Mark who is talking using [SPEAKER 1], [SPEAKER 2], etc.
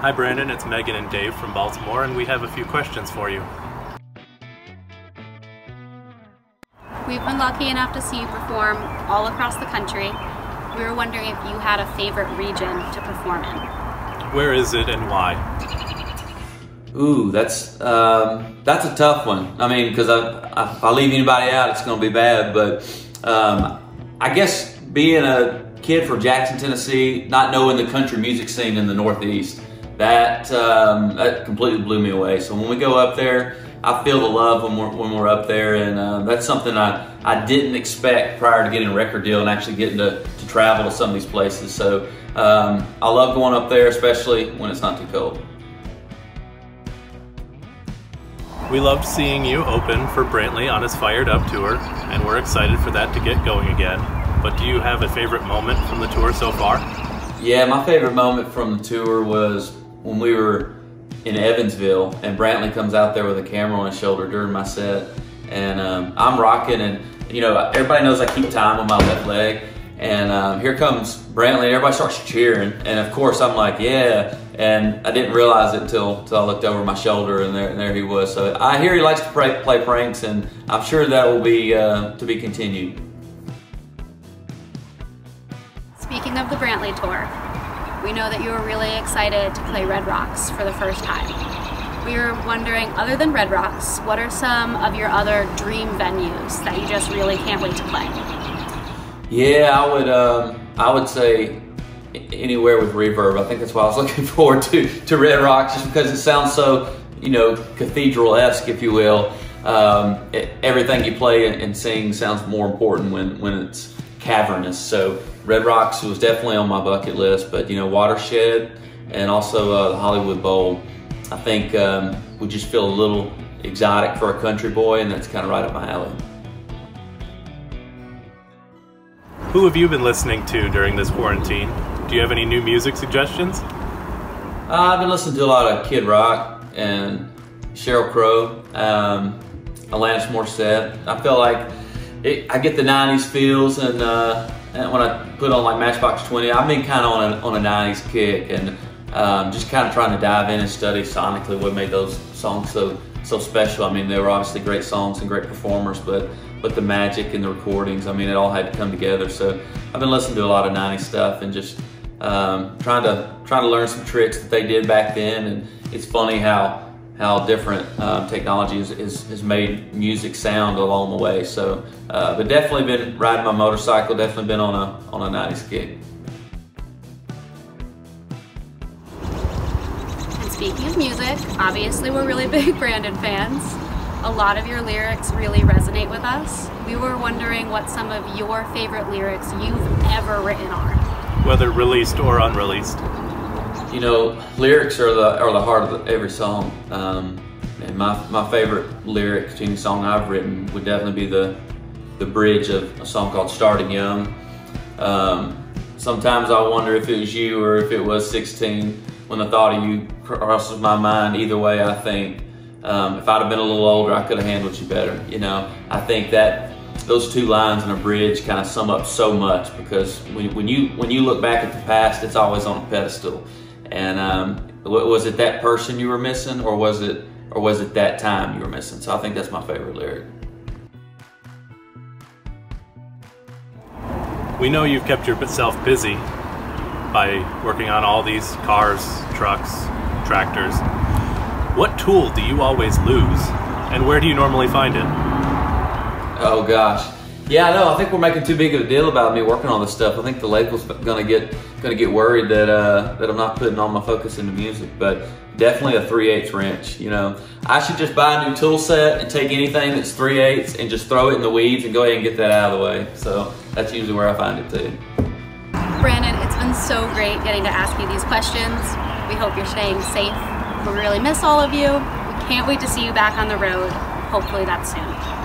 [SPEAKER 1] Hi, Brandon. It's Megan and Dave from Baltimore, and we have a few questions for you.
[SPEAKER 2] We've been lucky enough to see you perform all across the country. We were wondering if you had a favorite region to perform in.
[SPEAKER 1] Where is it and why?
[SPEAKER 3] Ooh, that's um, that's a tough one. I mean, because I, I, if I leave anybody out, it's going to be bad. But um, I guess being a kid from Jackson, Tennessee, not knowing the country music scene in the Northeast, that um, that completely blew me away. So when we go up there, I feel the love when we're when we're up there, and uh, that's something I I didn't expect prior to getting a record deal and actually getting to, to travel to some of these places. So um, I love going up there, especially when it's not too cold.
[SPEAKER 1] We loved seeing you open for Brantley on his Fire't Up tour, and we're excited for that to get going again. But do you have a favorite moment from the tour so far?
[SPEAKER 3] Yeah, my favorite moment from the tour was when we were in Evansville and Brantley comes out there with a camera on his shoulder during my set, and um, I'm rocking, and you know everybody knows I keep time on my left leg, and um, here comes Brantley, and everybody starts cheering, and of course I'm like, yeah, and I didn't realize it until, until I looked over my shoulder, and there, and there he was. So I hear he likes to play, play pranks, and I'm sure that will be uh, to be continued.
[SPEAKER 2] Speaking of the Brantley tour, we know that you were really excited to play Red Rocks for the first time. We were wondering, other than Red Rocks, what are some of your other dream venues that you just really can't wait to play?
[SPEAKER 3] Yeah, I would. Um, I would say anywhere with reverb. I think that's why I was looking forward to to Red Rocks, just because it sounds so, you know, cathedral-esque, if you will. Um, it, everything you play and, and sing sounds more important when when it's cavernous. So Red Rocks was definitely on my bucket list, but you know, Watershed and also uh, the Hollywood Bowl. I think um, would just feel a little exotic for a country boy, and that's kind of right up my alley.
[SPEAKER 1] Who have you been listening to during this quarantine? Do you have any new music suggestions?
[SPEAKER 3] Uh, I've been listening to a lot of Kid Rock and Sheryl Crow, um, Alanis Morissette. I feel like it, I get the '90s feels, and, uh, and, when I put on like Matchbox 20, I've been kind of on a, on a '90s kick, and um, just kind of trying to dive in and study sonically what made those songs so so special. I mean, they were obviously great songs and great performers, but but the magic and the recordings, I mean, it all had to come together. So I've been listening to a lot of 90s stuff and just um, trying to trying to learn some tricks that they did back then. And it's funny how how different um, technology has, has, made music sound along the way. So, uh, but definitely been riding my motorcycle. Definitely been on a on a 90s kick.
[SPEAKER 2] And speaking of music, obviously we're really big Brandon fans a lot of your lyrics really resonate with us. We were wondering what some of your favorite lyrics you've ever written are.
[SPEAKER 1] Whether released or unreleased.
[SPEAKER 3] You know, lyrics are the are the heart of every song. Um, and my, my favorite lyric to any song I've written would definitely be the the bridge of a song called Starting Young. Um, sometimes I wonder if it was you or if it was 16 when the thought of you crosses my mind. Either way, I think um, if I'd have been a little older, I could have handled you better. You know, I think that those two lines in a bridge kind of sum up so much because when, when you when you look back at the past, it's always on a pedestal. And um, was it that person you were missing, or was it or was it that time you were missing? So I think that's my favorite lyric.
[SPEAKER 1] We know you've kept yourself busy by working on all these cars, trucks, tractors. What tool do you always lose, and where do you normally find it?
[SPEAKER 3] Oh gosh, yeah, no, I think we're making too big of a deal about me working on this stuff. I think the label's gonna get gonna get worried that uh, that I'm not putting all my focus into music, but definitely a 3 8 wrench. You know, I should just buy a new tool set and take anything that's 3 8 and just throw it in the weeds and go ahead and get that out of the way. So that's usually where I find it too.
[SPEAKER 2] Brandon, it's been so great getting to ask you these questions. We hope you're staying safe we really miss all of you. We can't wait to see you back on the road. Hopefully that's soon.